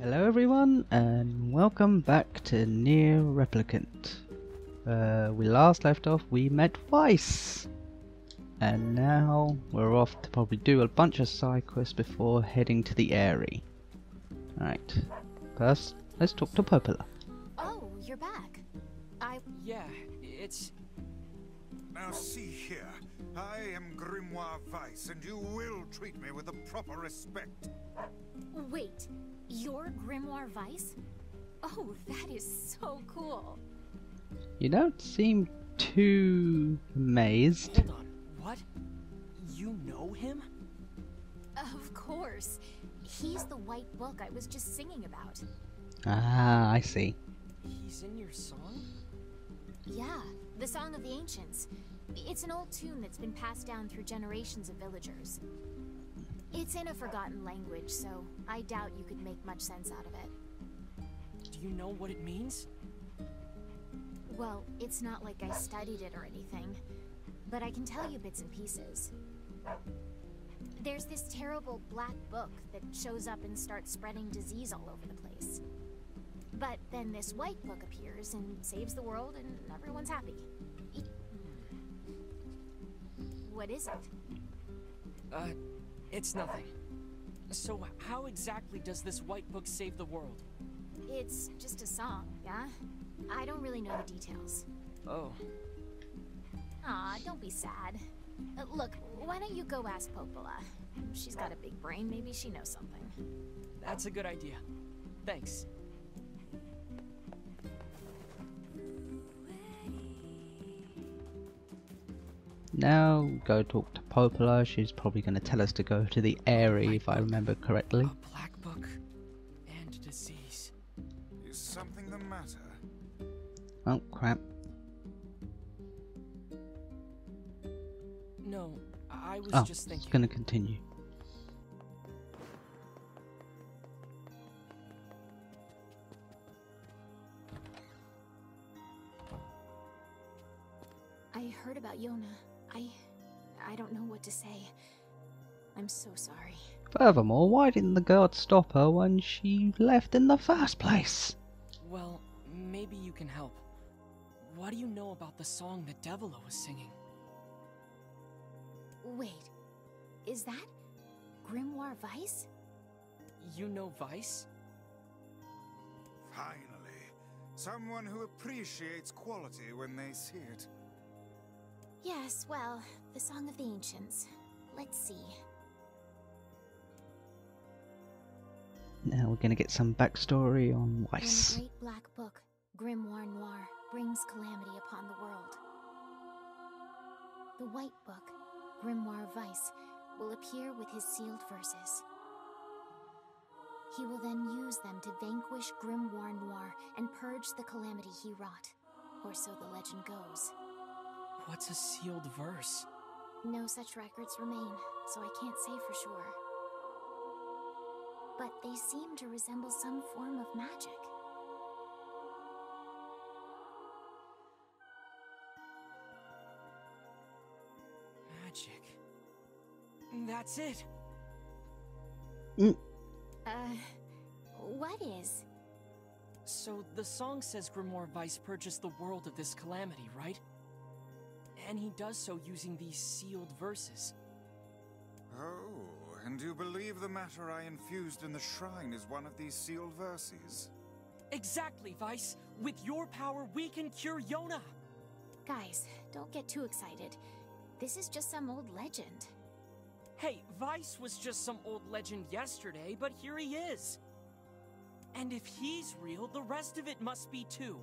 Hello everyone and welcome back to NieR Replicant. Uh, we last left off, we met Weiss. And now we're off to probably do a bunch of side quests before heading to the Aerie. Alright, first let's talk to Popola. Oh, you're back. I. Yeah, it's. Now see here, I am Grimoire Weiss, and you will treat me with the proper respect. Wait, you're Grimoire Weiss? Oh, that is so cool. You don't seem too amazed. Hold on. What? You know him? Of course. He's the white book I was just singing about. Ah, I see. He's in your song? Yeah, the Song of the Ancients. It's an old tune that's been passed down through generations of villagers. It's in a forgotten language, so I doubt you could make much sense out of it. Do you know what it means? Well, it's not like I studied it or anything, but I can tell you bits and pieces. There's this terrible black book that shows up and starts spreading disease all over the place. But then this white book appears and saves the world and everyone's happy. What is it? Uh, it's nothing. So, how exactly does this white book save the world? It's just a song, yeah? I don't really know the details. Oh, Aw, don't be sad. Uh, look, why don't you go ask Popola? She's got a big brain, maybe she knows something. that's a good idea. Thanks. Now go talk to Popola, she's probably going to tell us to go to the Aerie if I remember correctly. A black book and disease. Is something the matter? Oh crap. No, I was Oh, just it's thinking. going to continue. I heard about Yonah. I... I don't know what to say. I'm so sorry. Furthermore, why didn't the guard stop her when she left in the first place? Well, maybe you can help. What do you know about the song that Devola was singing? Wait, is that Grimoire Weiss? You know Weiss? Finally, someone who appreciates quality when they see it. Yes, well, the Song of the Ancients. Let's see. Now we're going to get some backstory on When Weiss. the great black book, Grimoire Noir, brings calamity upon the world. The white book, Grimoire Weiss, will appear with his sealed verses. He will then use them to vanquish Grimoire Noir and purge the calamity he wrought. Or so the legend goes. What's a sealed verse? No such records remain, so I can't say for sure. But they seem to resemble some form of magic. Magic. That's it. Uh, what is? So the song says Grimoire Weiss purchased the world of this calamity, right? And he does so using these sealed verses. Oh, and you believe the matter I infused in the shrine is one of these sealed verses? Exactly, Weiss. With your power, we can cure Yonah. Guys, don't get too excited. This is just some old legend. Hey, Weiss was just some old legend yesterday, but here he is. And if he's real, the rest of it must be too.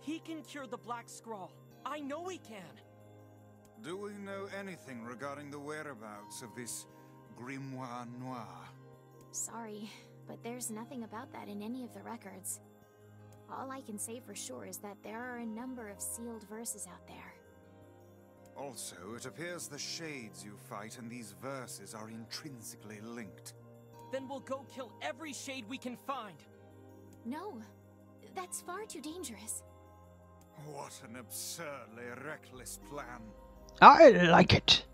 He can cure the Black Scrawl. I know he can. Do we know anything regarding the whereabouts of this Grimoire Noir? Sorry, but there's nothing about that in any of the records. All I can say for sure is that there are a number of sealed verses out there. Also, it appears the shades you fight and these verses are intrinsically linked. Then we'll go kill every shade we can find. No, that's far too dangerous. What an absurdly reckless plan. I like it.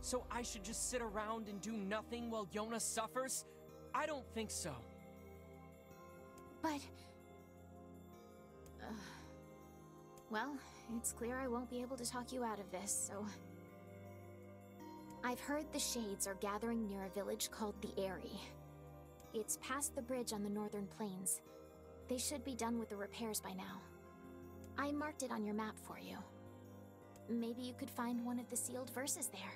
So I should just sit around and do nothing while Yonah suffers? I don't think so. But... Ugh. well, it's clear I won't be able to talk you out of this, so... I've heard the Shades are gathering near a village called the Aerie. It's past the bridge on the northern plains. They should be done with the repairs by now. I marked it on your map for you. Maybe you could find one of the sealed verses there.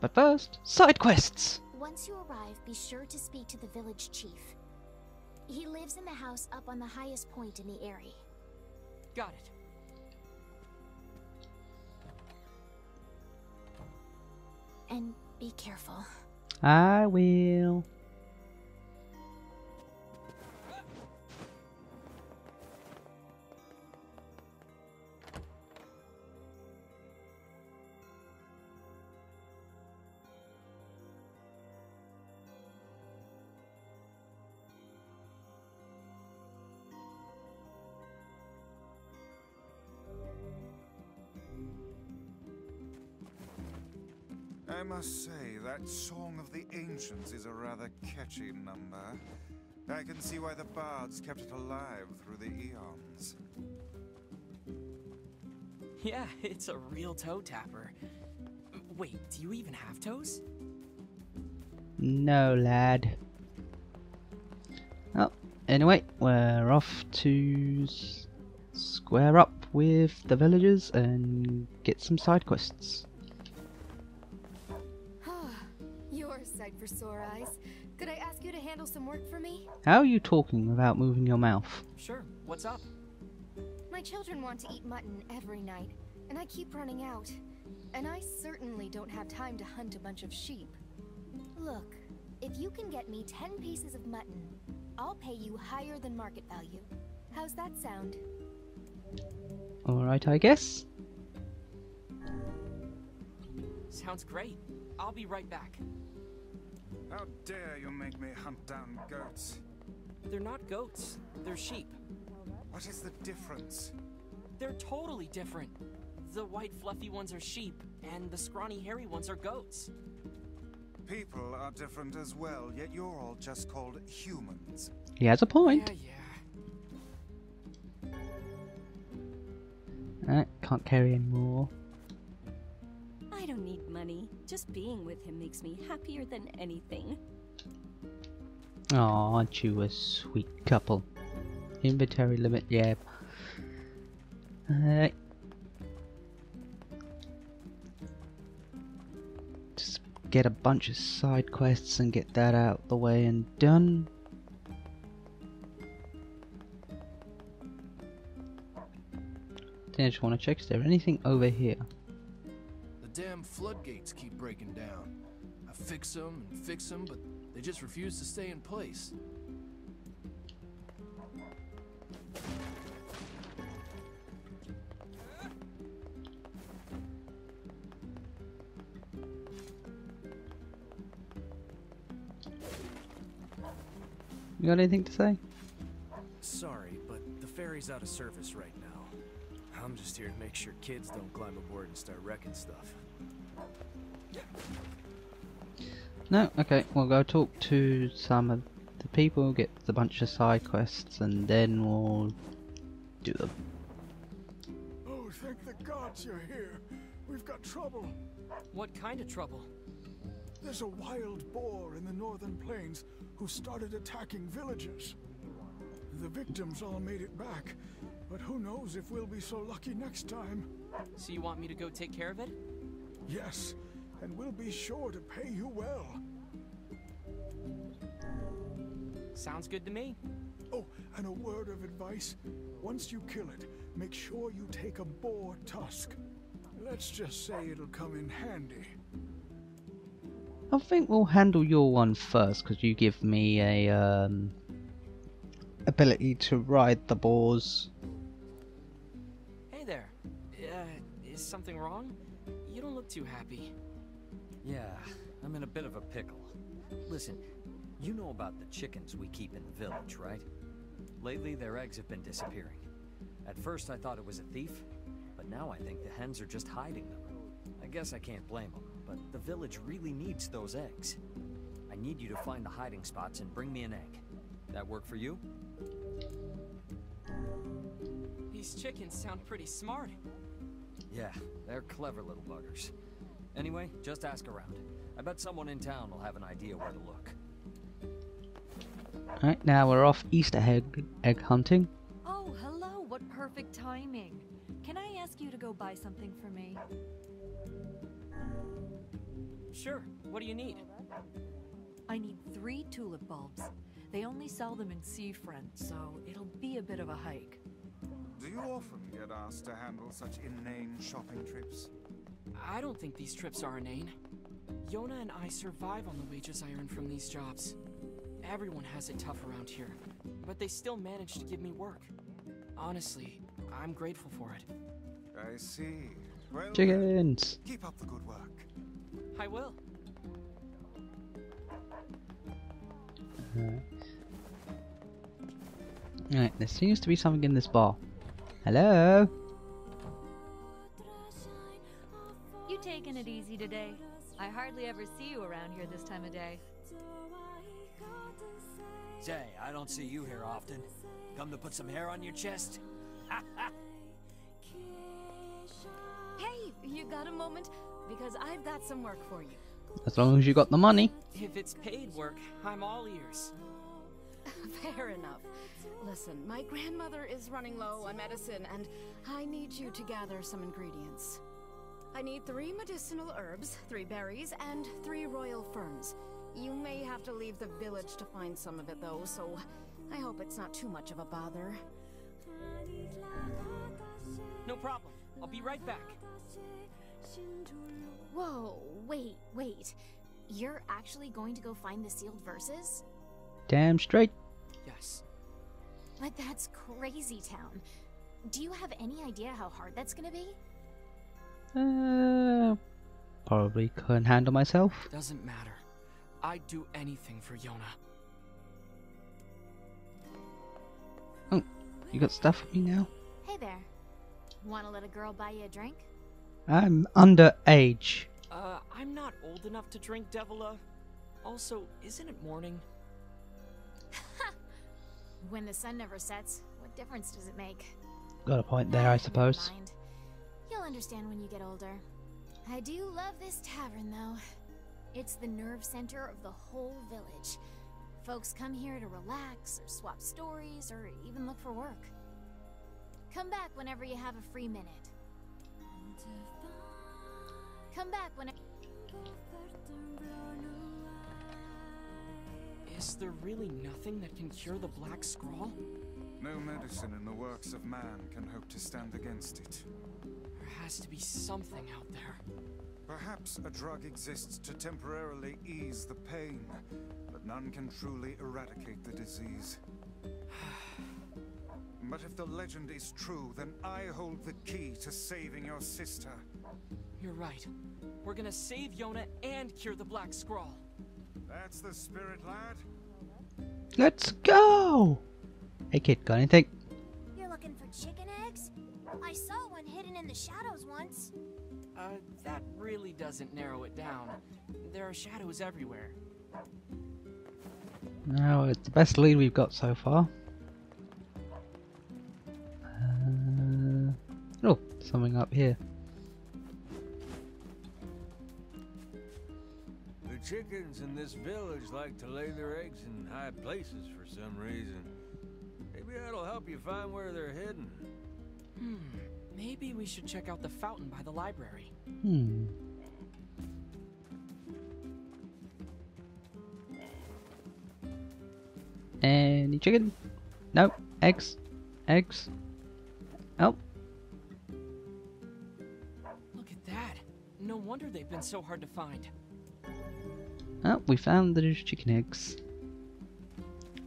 But first, side quests! Once you arrive, be sure to speak to the village chief. He lives in the house up on the highest point in the area. Got it. And be careful. I will. Must say, that Song of the Ancients is a rather catchy number. I can see why the bards kept it alive through the eons. Yeah, it's a real toe tapper. Wait, do you even have toes? No, lad. Oh, anyway, we're off to s- square up with the villagers and get some side quests. You're a sight for sore eyes. Could I ask you to handle some work for me? How are you talking without moving your mouth? Sure, what's up? My children want to eat mutton every night, and I keep running out. And I certainly don't have time to hunt a bunch of sheep. Look, if you can get me 10 pieces of mutton, I'll pay you higher than market value. How's that sound? Alright, I guess. Sounds great. I'll be right back. How dare you make me hunt down goats? They're not goats, they're sheep. What is the difference? They're totally different. The white fluffy ones are sheep, and the scrawny hairy ones are goats. People are different as well, yet you're all just called humans. He has a point. Yeah, yeah. Uh, can't carry any more. Don't need money. Just being with him makes me happier than anything. Aw, aren't you a sweet couple? Inventory limit, yeah. Alright. Just get a bunch of side quests and get that out the way and done. Then I just want to check, is there anything over here? The damn floodgates keep breaking down. I fix them and fix them, but they just refuse to stay in place. You got anything to say? Sorry, but the ferry's out of service right now. I'm just here to make sure kids don't climb aboard and start wrecking stuff. No? Okay, we'll go talk to some of the people, get the bunch of side quests, and then we'll do them. Oh, thank the gods you're here. We've got trouble. What kind of trouble? There's a wild boar in the northern plains who started attacking villagers. The victims all made it back, but who knows if we'll be so lucky next time. So you want me to go take care of it? Yes, and we'll be sure to pay you well. Sounds good to me. Oh, and a word of advice. Once you kill it, make sure you take a boar tusk. Let's just say it'll come in handy. I think we'll handle your one first, because you give me a um, ability to ride the boars. Hey there. Uh, is something wrong? Too happy. Yeah, I'm in a bit of a pickle. Listen, you know about the chickens we keep in the village, right? Lately, their eggs have been disappearing. At first, I thought it was a thief, but now I think the hens are just hiding them. I guess I can't blame them, but the village really needs those eggs. I need you to find the hiding spots and bring me an egg. That work for you? These chickens sound pretty smart. Yeah, they're clever little buggers. Anyway, just ask around. I bet someone in town will have an idea where to look. Alright, now we're off Easter egg, egg hunting. Oh, hello. What perfect timing. Can I ask you to go buy something for me? Sure, what do you need? I need three tulip bulbs. They only sell them in Seafront, so it'll be a bit of a hike. Do you often get asked to handle such inane shopping trips? I don't think these trips are inane. Yonah and I survive on the wages I earn from these jobs. Everyone has it tough around here, but they still manage to give me work. Honestly, I'm grateful for it. I see. Well, Chickens! Uh, keep up the good work. I will. Uh-huh. Alright, there seems to be something in this bar. Hello? You taking it easy today? I hardly ever see you around here this time of day. Say, I don't see you here often. Come to put some hair on your chest? Hey, you got a moment? Because I've got some work for you. As long as you got the money. If it's paid work, I'm all ears. Fair enough. Listen, my grandmother is running low on medicine, and I need you to gather some ingredients. I need three medicinal herbs, three berries, and three royal ferns. You may have to leave the village to find some of it, though, so I hope it's not too much of a bother. No problem. I'll be right back. Whoa, wait, wait. You're actually going to go find the sealed verses? Damn straight. Yes. But that's crazy town. Do you have any idea how hard that's gonna be? Uh, probably couldn't handle myself. Doesn't matter. I'd do anything for Yonah. Oh, you got stuff for me now? Hey there. Wanna let a girl buy you a drink? I'm underage. Uh, I'm not old enough to drink Devola. Also, isn't it morning? When the sun never sets, what difference does it make? Got a point there, I suppose. You'll understand when you get older. I do love this tavern, though. It's the nerve center of the whole village. Folks come here to relax, or swap stories, or even look for work. Come back whenever you have a free minute. Come back when. Is there really nothing that can cure the Black Scrawl? No medicine in the works of man can hope to stand against it. There has to be something out there. Perhaps a drug exists to temporarily ease the pain, but none can truly eradicate the disease. But if the legend is true, then I hold the key to saving your sister. You're right. We're gonna save Yonah and cure the Black Scrawl. That's the spirit, lad. Let's go! Hey kid, got anything? You're looking for chicken eggs? I saw one hidden in the shadows once. Uh, that really doesn't narrow it down. There are shadows everywhere. No, it's the best lead we've got so far. Uh, oh, something up here. Chickens in this village like to lay their eggs in high places for some reason. Maybe that'll help you find where they're hidden. Hmm. Maybe we should check out the fountain by the library. Hmm. Any chicken? Nope. Eggs? Eggs? Oh, Look at that. No wonder they've been so hard to find. Oh, we found those chicken eggs.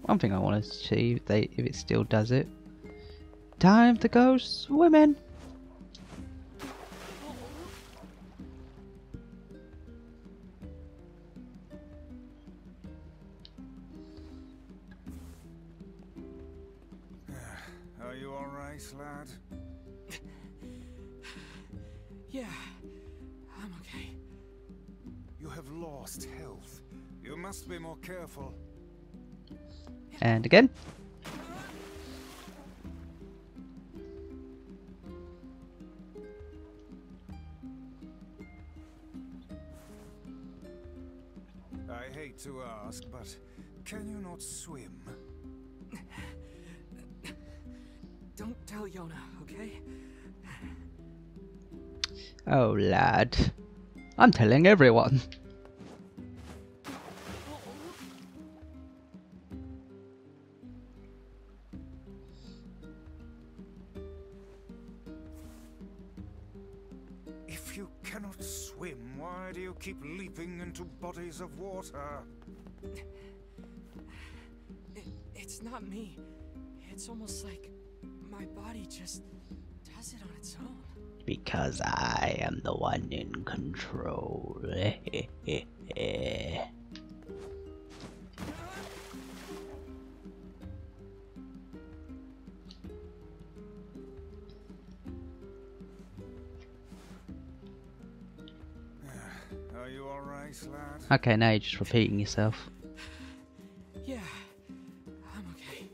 One thing I want to see if they if it still does it. Time to go swimming. Are you alright, lad? Yeah, lost health. You must be more careful. And again. I hate to ask, but can you not swim? Don't tell Yonah, okay? Oh, lad. I'm telling everyone. Bodies of water? It, it's not me. It's almost like my body just does it on its own. Because I am the one in control. Are alright, lad? okay, now you're just repeating yourself. Yeah, I'm okay.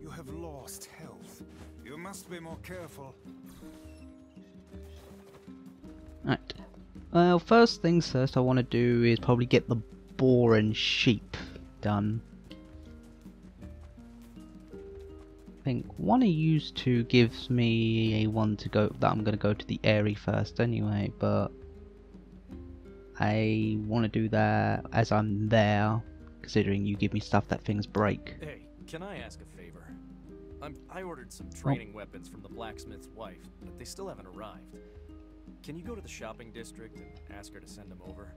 You have lost health. You must be more careful. Right. Well, first things first, I want to do is probably get the boar and sheep done. I think one of you two gives me a one to go that I'm going to go to the Aerie first anyway, but I want to do that as I'm there, considering you give me stuff that things break. Hey, can I ask a favor? I'm, I ordered some oh. training weapons from the blacksmith's wife, but they still haven't arrived. Can you go to the shopping district and ask her to send them over?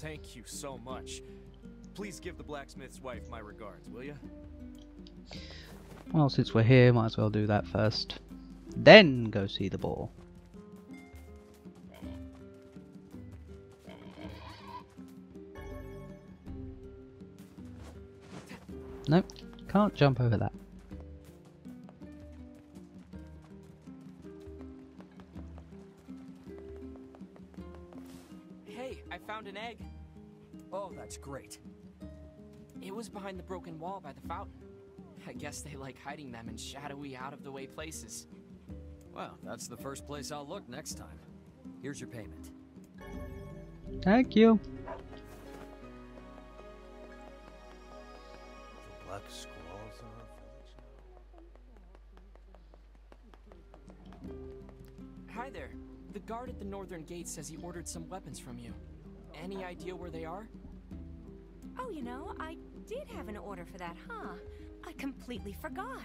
Thank you so much. Please give the blacksmith's wife my regards, will you? Well, since we're here, might as well do that first. Then go see the boar. Nope, can't jump over that. Hey, I found an egg. Oh, that's great. It was behind the broken wall by the fountain. I guess they like hiding them in shadowy, out of the way places. Well, that's the first place I'll look next time. Here's your payment. Thank you. The Black Scrawl's in our village Hi there. The guard at the northern gate says he ordered some weapons from you. Any idea where they are? Oh, you know, I did have an order for that, huh? I completely forgot.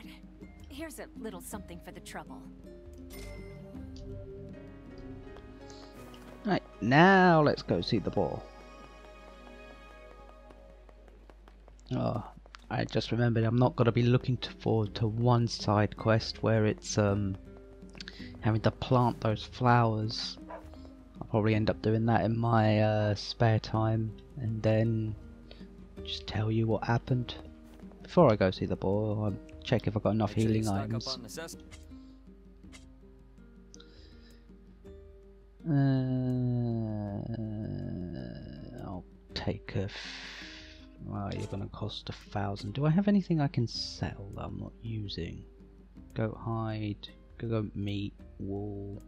Here's a little something for the trouble. Right, now let's go see the ball. Oh, I just remembered I'm not going to be looking to forward to one side quest where it's um having to plant those flowers. I'll probably end up doing that in my uh, spare time and then just tell you what happened. Before I go see the boar, I'll check if I've got enough Make healing up items. Uh, I'll take a. Well, you're gonna cost a thousand. Do I have anything I can sell that I'm not using? Goat hide, goat meat, wool,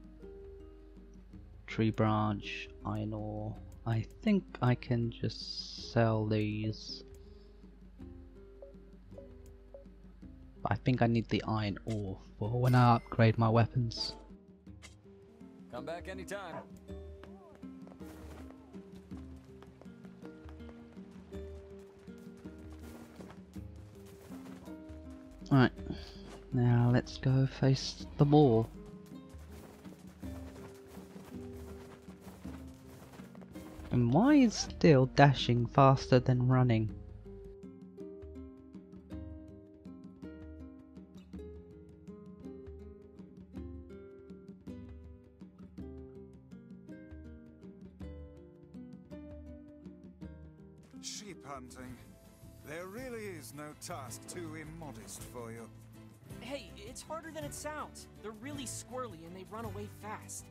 tree branch, iron ore. I think I can just sell these. But I think I need the iron ore for when I upgrade my weapons. Come back anytime. Right, now let's go face the wall. And why is still dashing faster than running? Sheep hunting. There really is no task too immodest for you. Hey, it's harder than it sounds. They're really squirrely and they run away fast.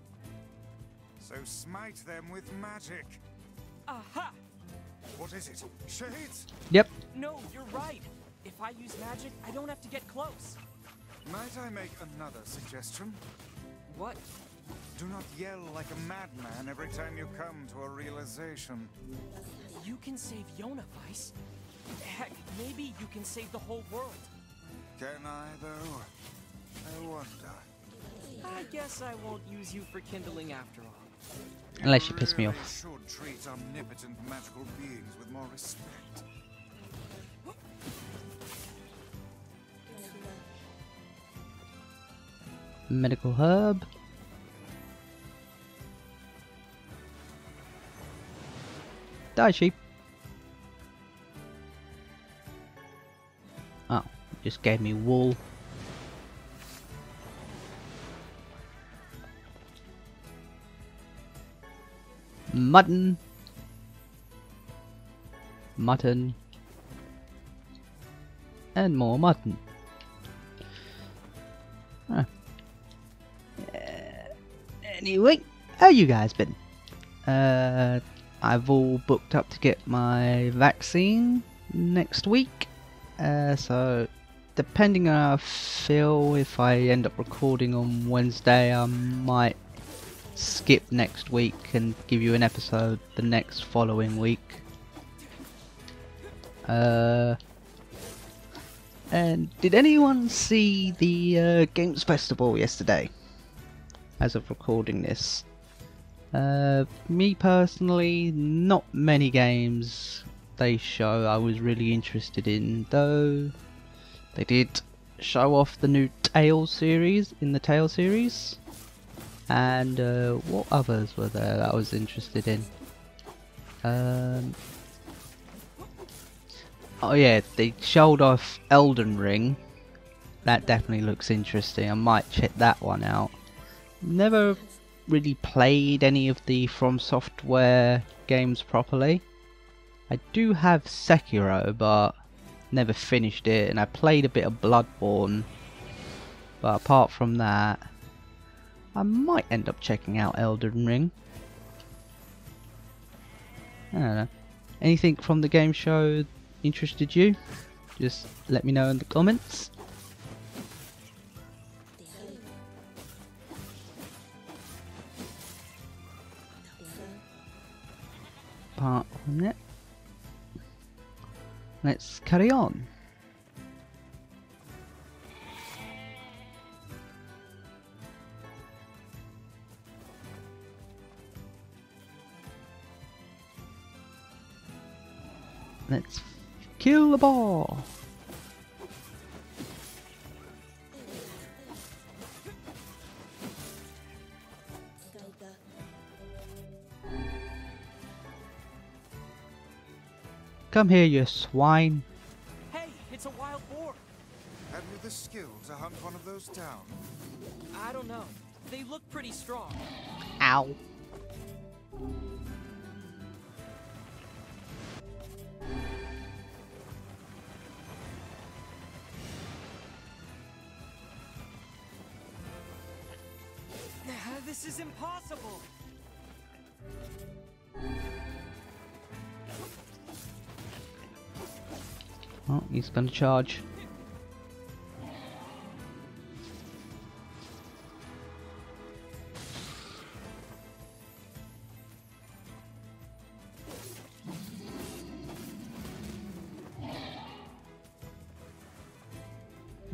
So smite them with magic. Aha! What is it? Shades? Yep. No, you're right. If I use magic, I don't have to get close. Might I make another suggestion? What? Do not yell like a madman every time you come to a realization. You can save Yonah, Weiss. Heck, maybe you can save the whole world. Can I, though? I wonder. I guess I won't use you for kindling after all. Unless you piss me off. should treat omnipotent magical beings with more respect. Medical herb. Die sheep. Just gave me wool. Mutton. Mutton. And more mutton. Huh. Anyway, how you guys been? Uh, I've all booked up to get my vaccine next week. Uh, so, depending on how I feel, if I end up recording on Wednesday, I might skip next week and give you an episode the next following week. Uh, and did anyone see the uh, Games Festival yesterday? As of recording this. Uh, me personally, not many games they show I was really interested in, though they did show off the new Tale series in the Tale series. And uh, what others were there that I was interested in? Um, oh yeah, they showed off Elden Ring. That definitely looks interesting. I might check that one out. Never really played any of the From Software games properly. I do have Sekiro, but never finished it, and I played a bit of Bloodborne. But apart from that, I might end up checking out Elden Ring. I don't know. Anything from the game show interested you? Just let me know in the comments. Apart from that, let's carry on. Let's kill the ball. Come here, you swine. Hey, it's a wild boar. Have you the skill to hunt one of those down? I don't know. They look pretty strong. Ow. This is impossible. Oh, he's gonna charge.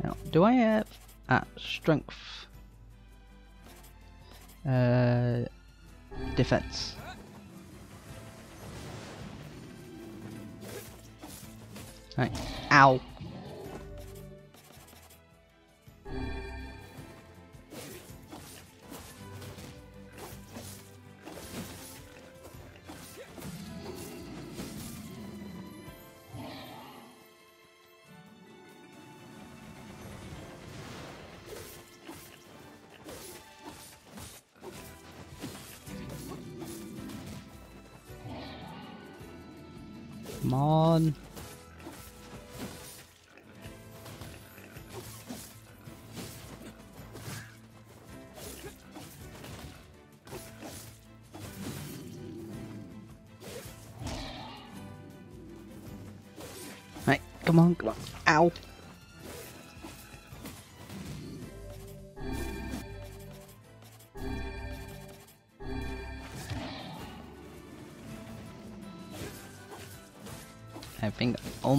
Now, do I have ah, strength? Uh, defense. Right. Ow.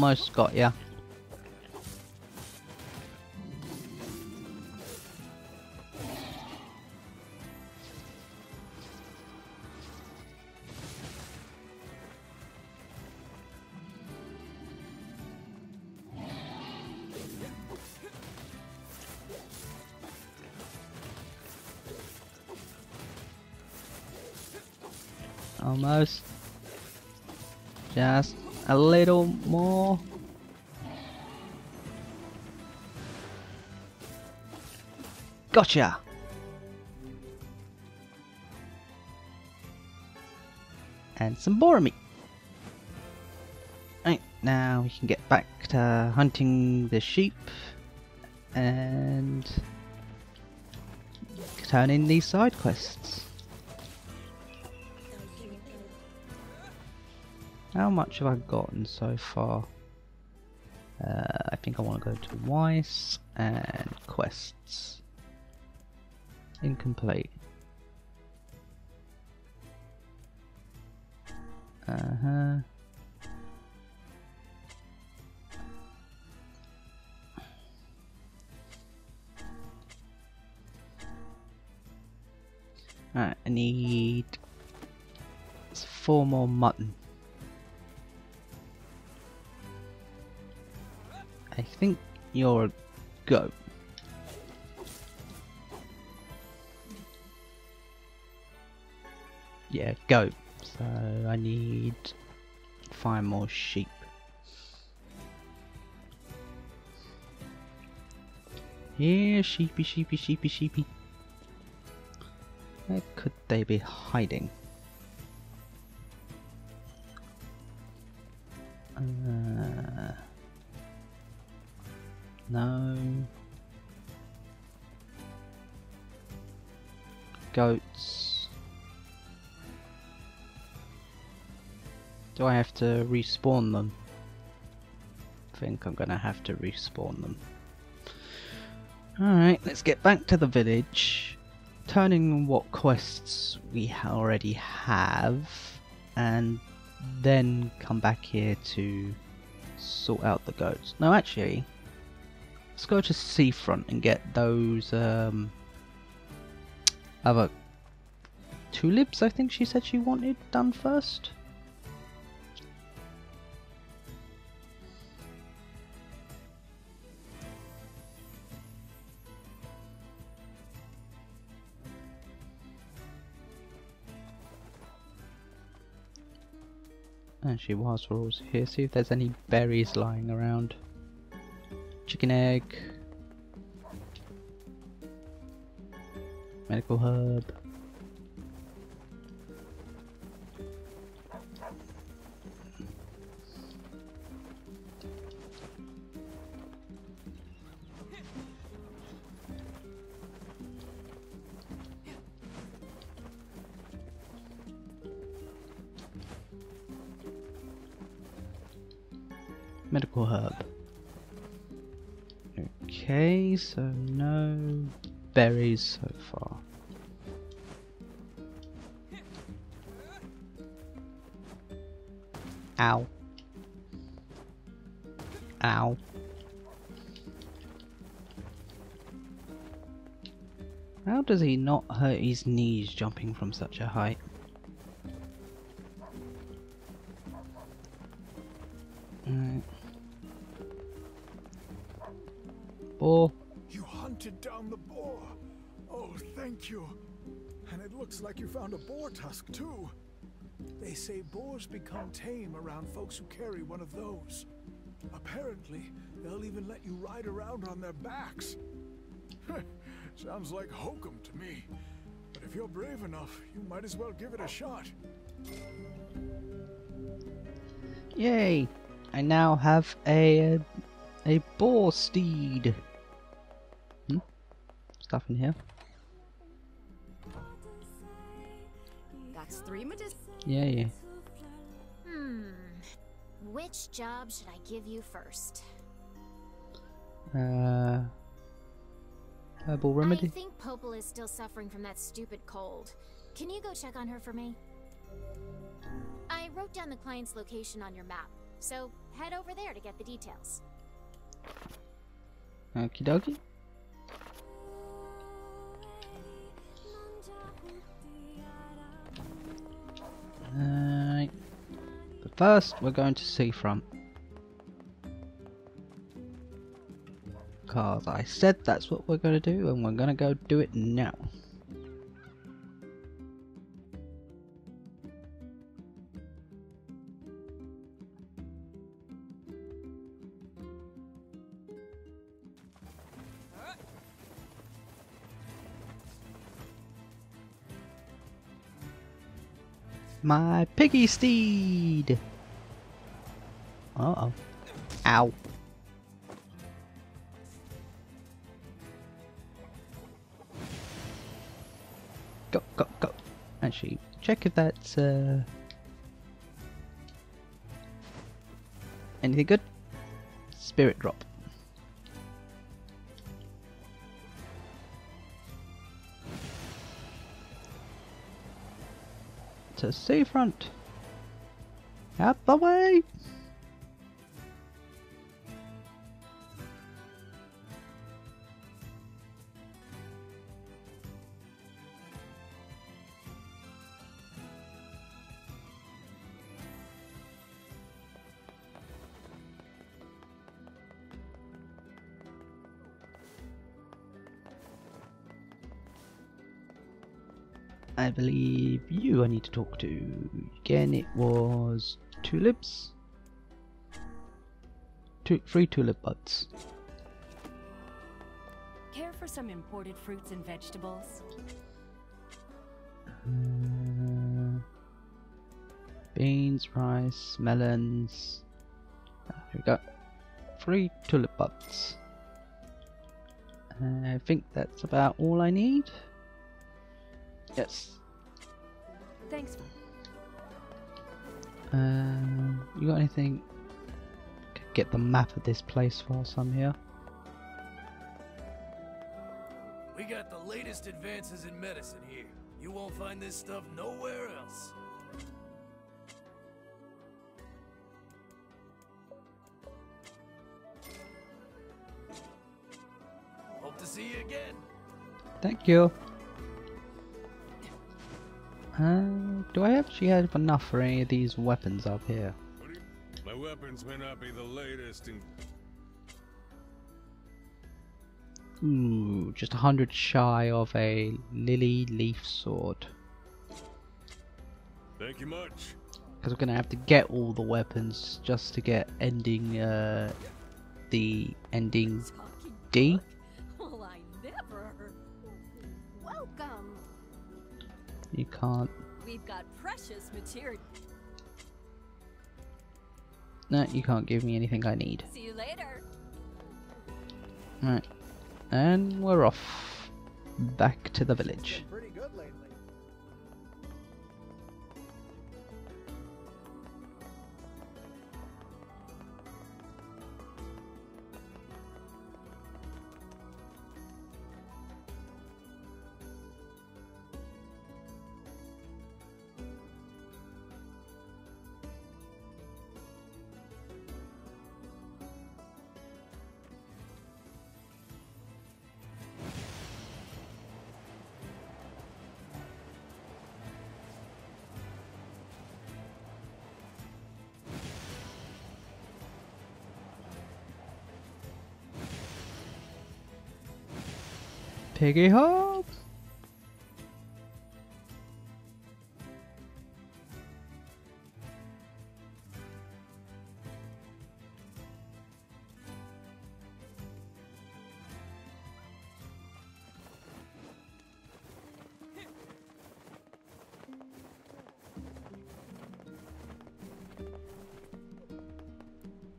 Almost got ya. Almost. Just a little more. Gotcha! And some Boromir. Right, now we can get back to hunting the sheep and turn in these side quests. How much have I gotten so far? Uh, I think I want to go to Weiss and quests. Incomplete. Uh huh. Alright, I need four more mutton. Think you're a goat. Yeah, goat. So I need five more sheep. Here, sheepy, sheepy, sheepy, sheepy. Where could they be hiding? No. Goats. Do I have to respawn them? I think I'm gonna have to respawn them. Alright, let's get back to the village. Turning what quests we already have, and then come back here to sort out the goats. No, actually, let's go to Seafront and get those um, other tulips. I think she said she wanted done first. Actually, whilst we're all here, see if there's any berries lying around. Chicken egg. Medical herb. Medical herb. Okay, so no berries so far. Ow. Ow. How does he not hurt his knees jumping from such a height? Alright. You hunted down the boar. Oh, thank you. And it looks like you found a boar tusk, too. They say boars become tame around folks who carry one of those. Apparently, they'll even let you ride around on their backs. Sounds like hokum to me. But if you're brave enough, you might as well give it a shot. Yay! I now have a a boar steed. Stuff in here. That's three medicine. Yeah, yeah. Hmm. Which job should I give you first? Uh, herbal remedy. I think Popel is still suffering from that stupid cold. Can you go check on her for me? I wrote down the client's location on your map, so head over there to get the details. Okie dokie. But first, we're going to seafront. Because I said that's what we're going to do, and we're going to go do it now. My piggy steed! Uh oh. Ow. Go, go, go. Actually, check if that's, uh... Anything good? Spirit drop. To seafront. Out the way! I believe you I need to talk to. Again, it was tulips. Two, three tulip buds. Care for some imported fruits and vegetables? Uh, beans, rice, melons. Ah, here we go. Three tulip buds. I think that's about all I need. Yes. Thanks. Um, you got anything? Could Get the map of this place whilst I'm here. We got the latest advances in medicine here. You won't find this stuff nowhere else. Hope to see you again. Thank you. Uh, do I actually have enough for any of these weapons up here? My weapons may not be the latest in Ooh, just a hundred shy of a lily leaf sword. Thank you much. Because we're gonna have to get all the weapons just to get ending, uh, the ending D. You can't. We've got precious material. No, you can't give me anything I need. See you later. Right. And we're off. Back to the village. Piggy hop!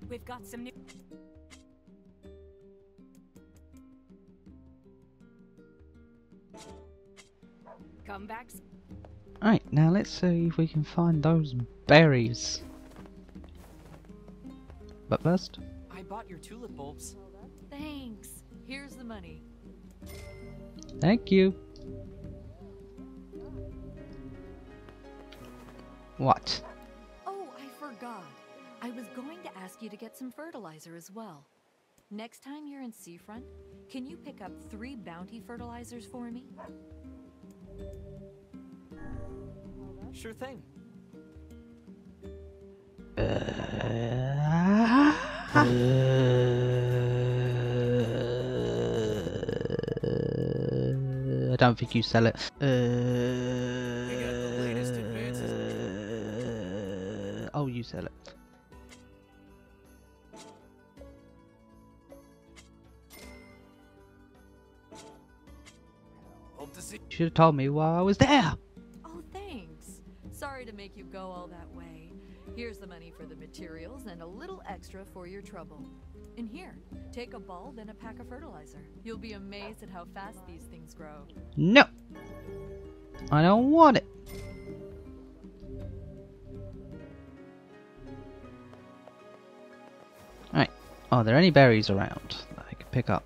We've got some new. Come back. Right, now let's see if we can find those berries. But first, I bought your tulip bulbs. Thanks. Here's the money. thank you. What? Oh, I forgot. I was going to ask you to get some fertilizer as well. Next time you're in Seafront, can you pick up three bounty fertilizers for me? Sure thing. Uh, I don't think you sell it. Uh, oh, you sell it. Should have told me while I was there. Oh, thanks. Sorry to make you go all that way. Here's the money for the materials and a little extra for your trouble. And here, take a bulb and a pack of fertilizer. You'll be amazed at how fast these things grow. No, I don't want it. Right. Are there any berries around that I can pick up?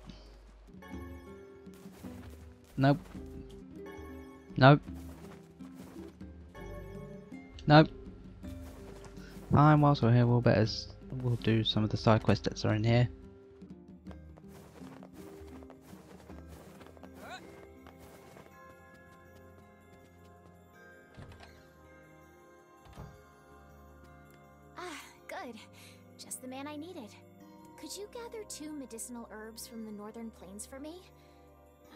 Nope. Nope. Nope. Fine, whilst we're here, we'll better we'll do some of the side quests that are in here. Ah, good. Just the man I needed. Could you gather two medicinal herbs from the northern plains for me?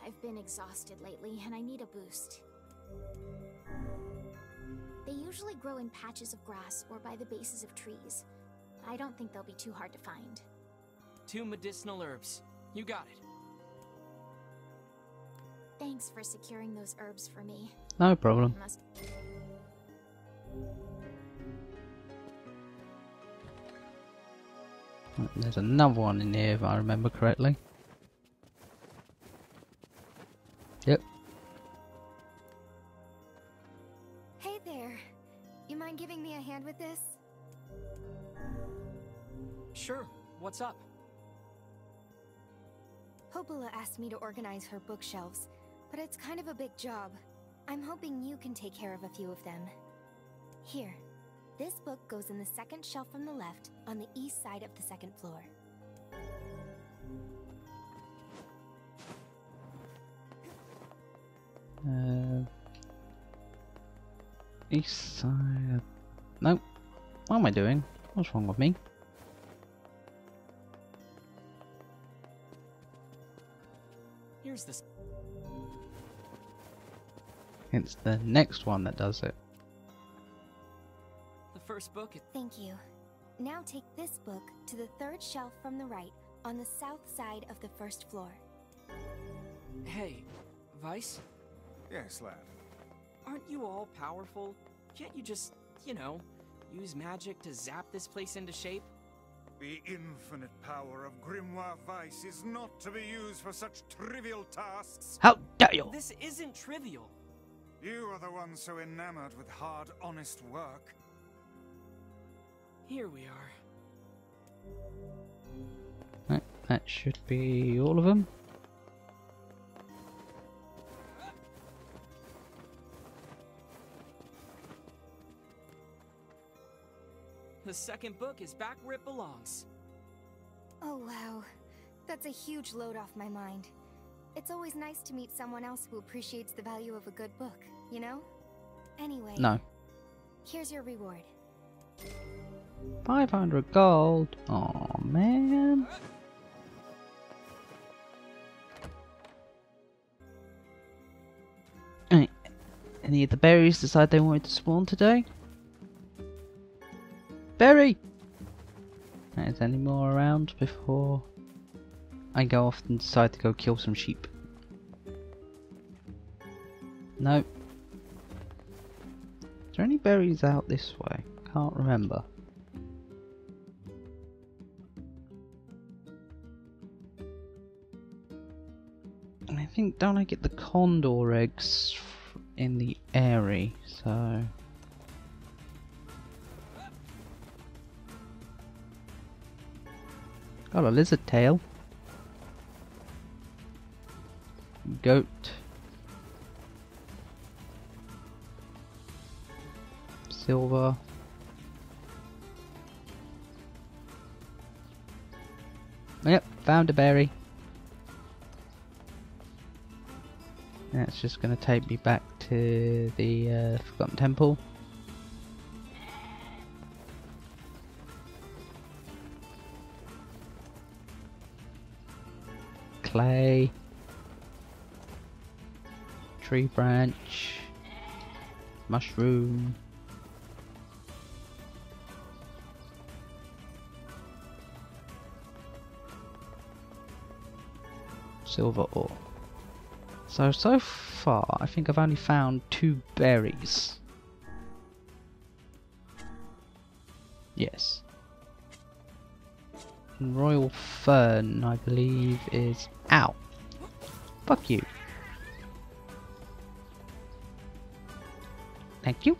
I've been exhausted lately and I need a boost. They usually grow in patches of grass or by the bases of trees. I don't think they'll be too hard to find. Two medicinal herbs. You got it. Thanks for securing those herbs for me. No problem. Must There's another one in here if I remember correctly. Asked me to organize her bookshelves, but it's kind of a big job. I'm hoping you can take care of a few of them. Here. This book goes in the second shelf from the left on the east side of the second floor. Uh, east side. Nope. What am I doing? What's wrong with me? Here's this. It's the next one that does it. The first book. Thank you. Now take this book to the third shelf from the right on the south side of the first floor. Hey, Weiss. Yes, lad. Aren't you all powerful? Can't you just, you know, use magic to zap this place into shape? The infinite power of Grimoire Weiss is not to be used for such trivial tasks. How dare you! This isn't trivial. You are the one so enamored with hard, honest work. Here we are. Right, that should be all of them. The second book is back where it belongs. Oh wow. That's a huge load off my mind. It's always nice to meet someone else who appreciates the value of a good book, you know? Anyway, No. here's your reward. 500 gold. Oh man. Any of the berries decide they wanted to spawn today? Berry! Is any more around before I go off and decide to go kill some sheep? No. Is there any berries out this way? Can't remember. And I think don't I get the condor eggs in the Aerie, so Got a lizard tail. Goat. Silver. Yep, found a berry. That's just going to take me back to the uh, Forgotten Temple. Clay. Tree branch. Mushroom. Silver ore. So, so far, I think I've only found two berries. Yes. And Royal Fern, I believe, is out. Fuck you. Thank you.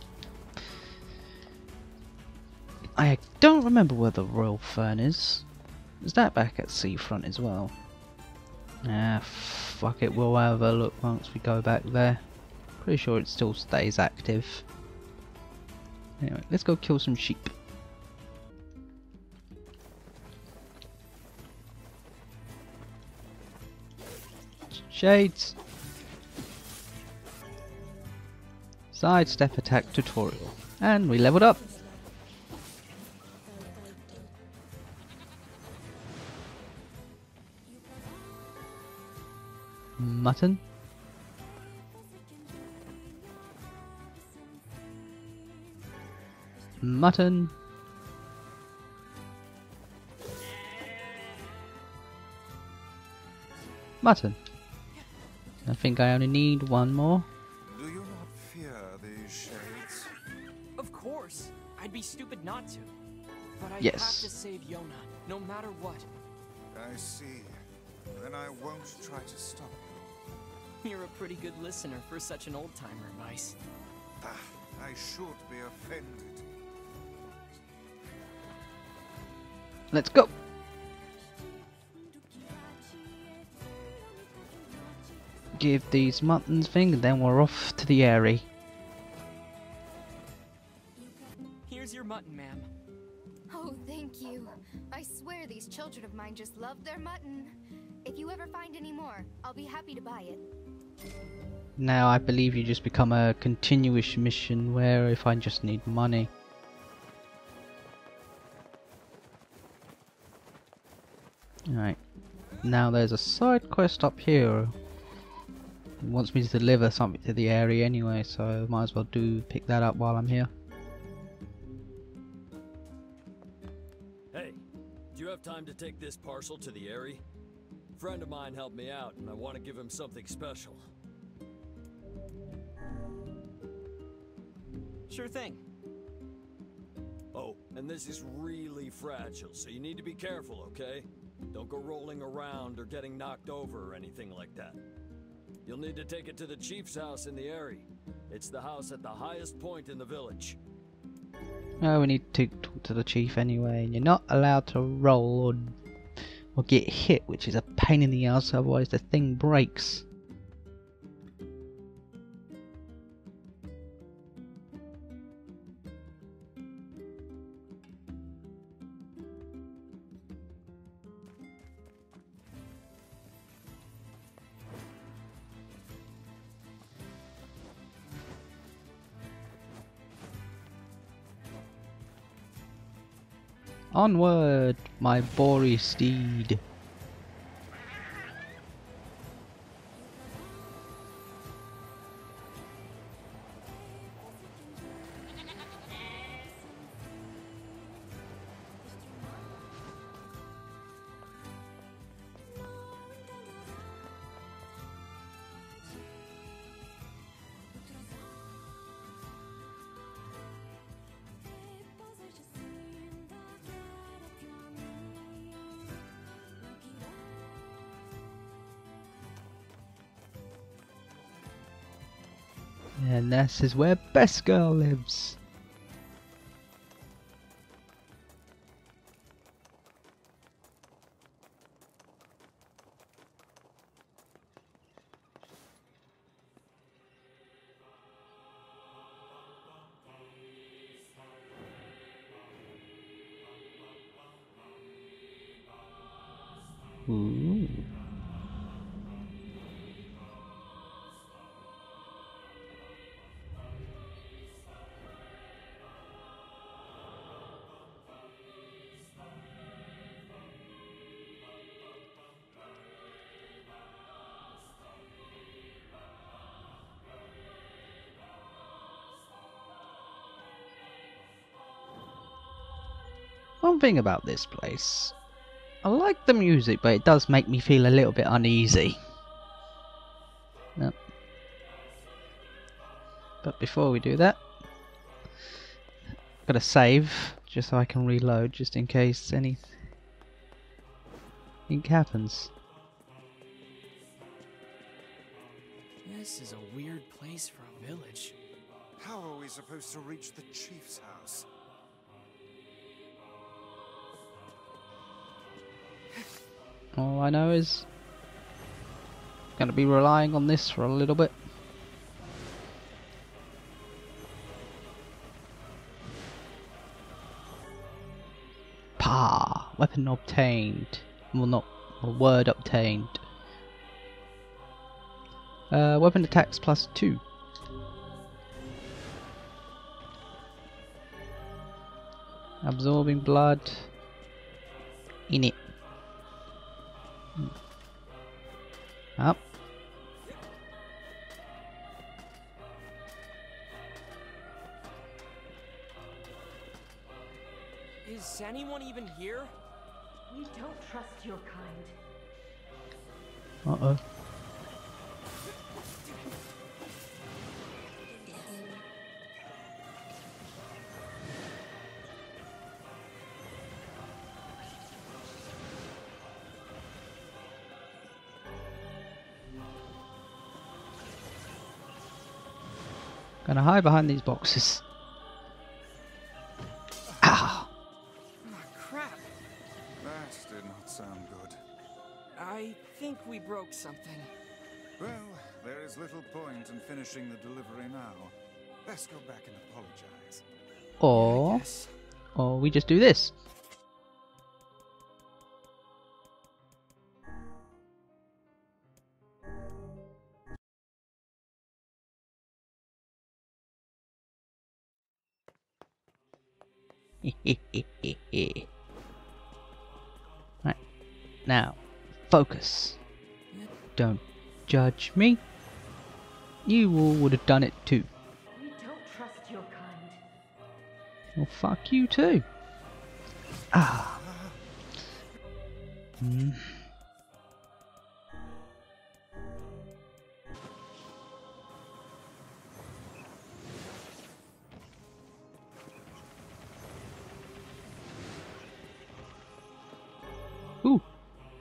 I don't remember where the Royal Fern is. Is that back at Seafront as well? Ah, fuck it, we'll have a look once we go back there. Pretty sure it still stays active. Anyway, let's go kill some sheep. Shades! Sidestep attack tutorial. And we leveled up! Mutton. Mutton. Mutton. I think I only need one more. Do you not fear these shades? Of course. I'd be stupid not to. But I Yes. have to save Yonah, no matter what. I see. Then I won't try to stop you. You're a pretty good listener for such an old timer, Weiss. Ah, I should be offended. Let's go! Give these muttons thing and then we're off to the Aerie. Here's your mutton, ma'am. Oh, thank you. I swear these children of mine just love their mutton. If you ever find any more, I'll be happy to buy it. Now I believe you just become a continuous mission where if I just need money. Alright. Now there's a side quest up here. It wants me to deliver something to the Aerie anyway, so might as well do pick that up while I'm here. Hey, do you have time to take this parcel to the Aerie? Friend of mine helped me out, and I want to give him something special. Sure thing. Oh, and this is really fragile, so you need to be careful, okay? Don't go rolling around or getting knocked over or anything like that. You'll need to take it to the chief's house in the Aerie. It's the house at the highest point in the village. Oh, we need to talk to the chief anyway, and you're not allowed to roll or, or get hit, which is a pain in the ass, otherwise the thing breaks. Onward, my Bori steed. This is where Best Girl lives. One thing about this place, I like the music, but it does make me feel a little bit uneasy. Yep. But before we do that, I've gotta save just so I can reload, just in case anything happens. This is a weird place for a village. How are we supposed to reach the chief's house? All I know is gonna be relying on this for a little bit. Pa! Weapon obtained. Well, not a word obtained. Uh, weapon attacks plus two. Absorbing blood. Gonna hide behind these boxes. Ah! Ah, crap. That did not sound good. I think we broke something. Well, there is little point in finishing the delivery now. Let's go back and apologize. Or, or we just do this. right. Now, focus. Don't judge me. You all would have done it too. We don't trust your kind. Well, fuck you too. Ah. Hmm.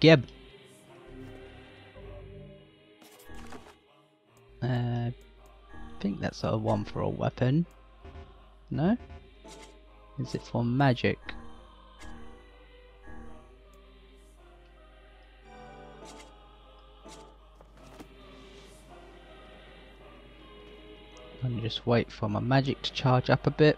Geb. Uh, I think that's a one for a weapon. No? Is it for magic? And just wait for my magic to charge up a bit.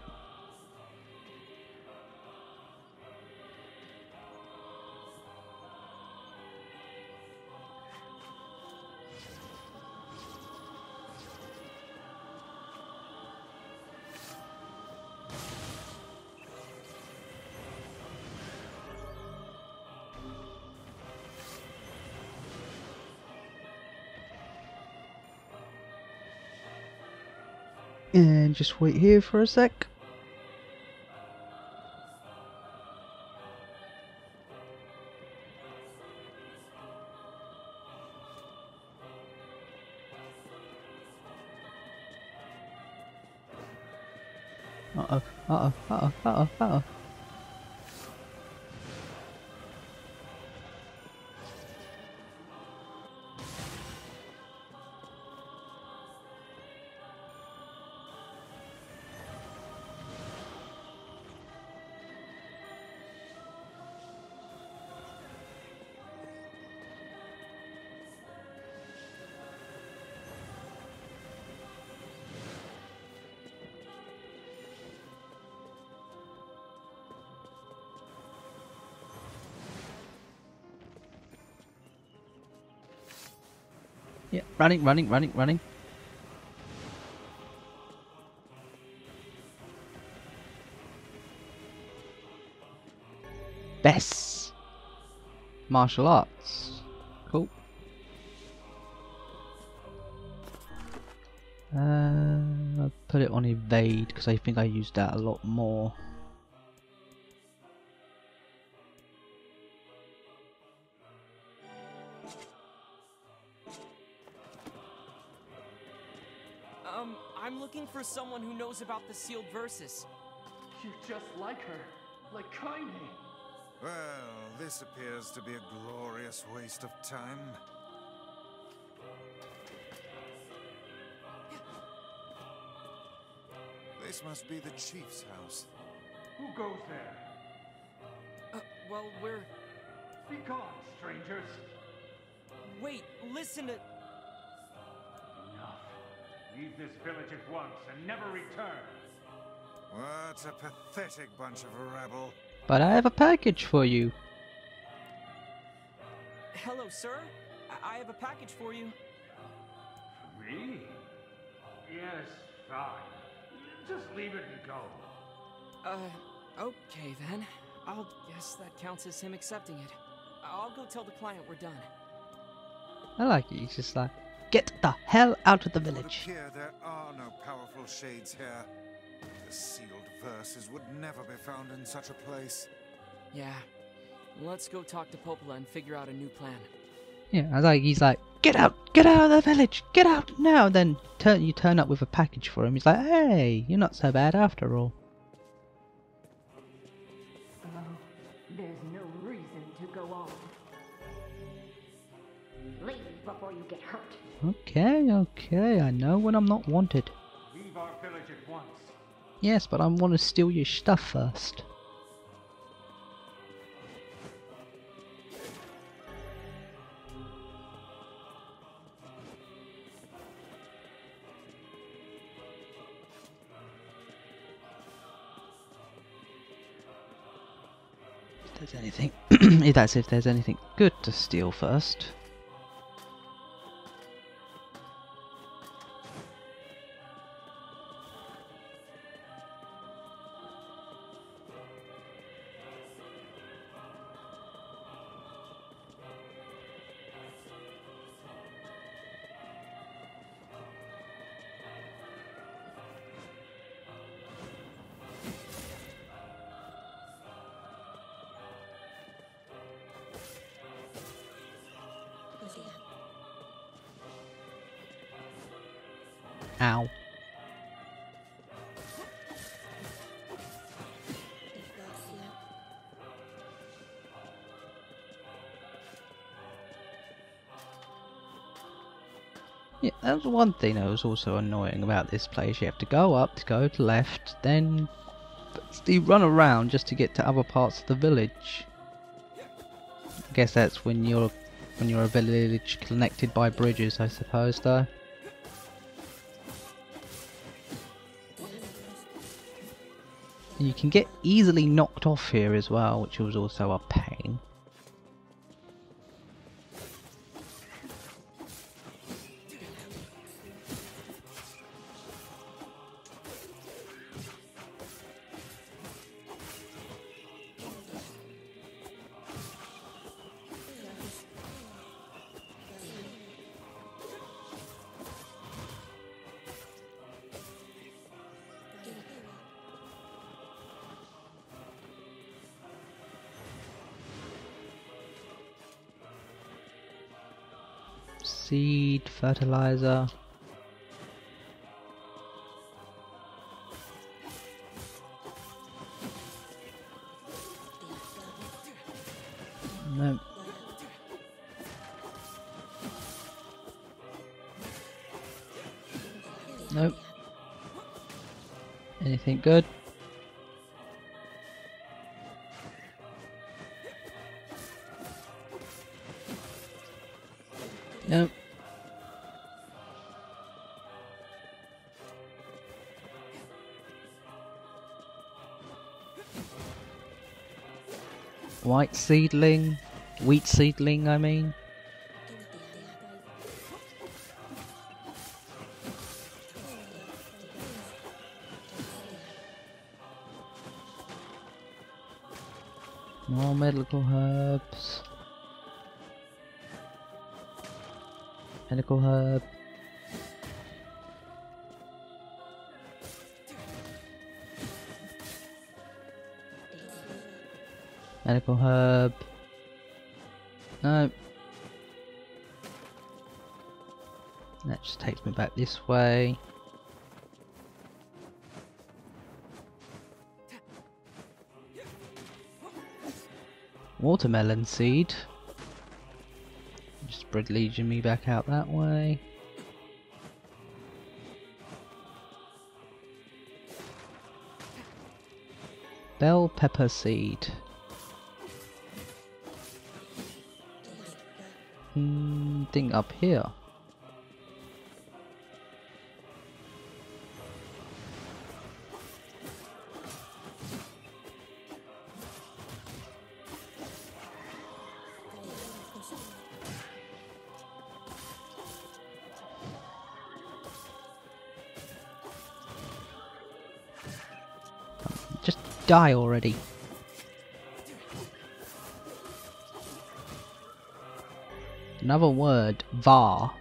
Just wait here for a sec. Uh-oh, uh-oh, uh-oh, uh-oh, uh-oh. Running, running, running, running. Bess. Martial arts. Cool. Uh, I'll put it on evade because I think I used that a lot more. Sealed verses. You're just like her. Like Kaine. Well, this appears to be a glorious waste of time. This must be the chief's house. Who goes there? Uh, well, we're... Be gone, strangers. Wait, listen to... Enough. Leave this village at once and never return. What a pathetic bunch of rabble. But I have a package for you. Hello, sir. I, I have a package for you. Me? Yes, fine. Just leave it and go. Uh, okay then. I'll guess that counts as him accepting it. I'll go tell the client we're done. I like it. He's just like, get the hell out of the village. appear there are no powerful shades here. The sealed verses would never be found in such a place. Yeah. Let's go talk to Popola and figure out a new plan. Yeah, I was like. He's like, get out, get out of the village, get out now. Then turn, you turn up with a package for him. He's like, hey, you're not so bad after all. Oh, there's no reason to go on. Leave before you get hurt. Okay, okay, I know when I'm not wanted. Yes, but I want to steal your stuff first. If there's anything, if that's if there's anything good to steal first. Ow. Yeah, that was one thing that was also annoying about this place. You have to go up to go to left, then you run around just to get to other parts of the village. I guess that's when you're when you're a village connected by bridges, I suppose, though. You can get easily knocked off here as well, which was also a pain. Fertilizer. No. Nope. Anything good? Nope. White seedling? Wheat seedling, I mean? More medical herbs. Medical herbs. Medical herb. No. That just takes me back this way. Watermelon seed. Just spread legion me back out that way. Bell pepper seed. Up here. Just die already. Another word, var.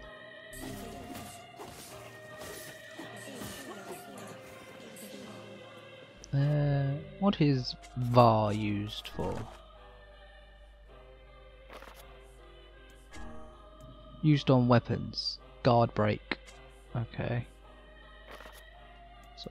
Uh, what is var used for? Used on weapons. Guard break. Okay. So...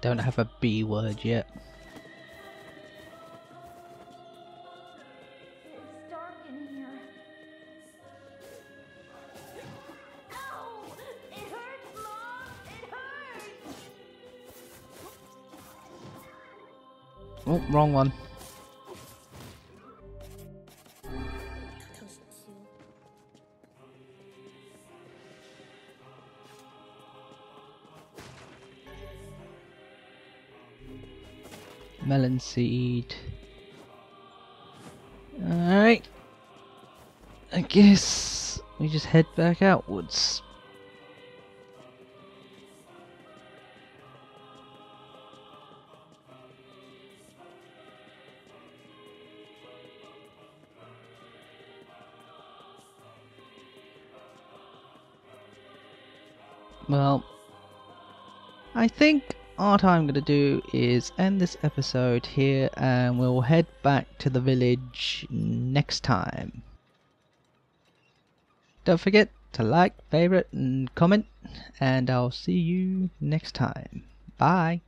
don't have a B word yet. Oh, wrong one. Melon seed. Alright. I guess we just head back outwards. What I'm going to do is end this episode here and we'll head back to the village next time. Don't forget to like, favorite and comment and I'll see you next time. Bye.